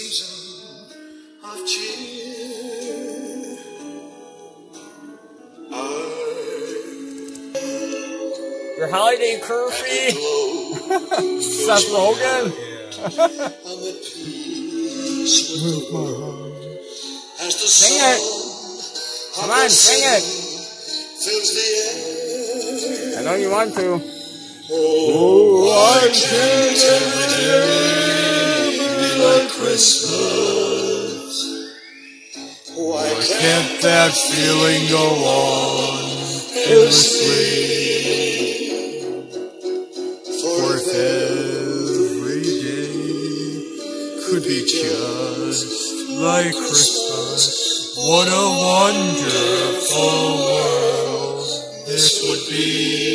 season of cheer. I Your holiday curfew. Seth Rogen. I'm at peace with the world as the Sing it. Come on, sing it. fills the air. I know you want to. Oh, I can't Why can't that feeling go on endlessly? For if every day could be just like Christmas? What a wonderful world this would be.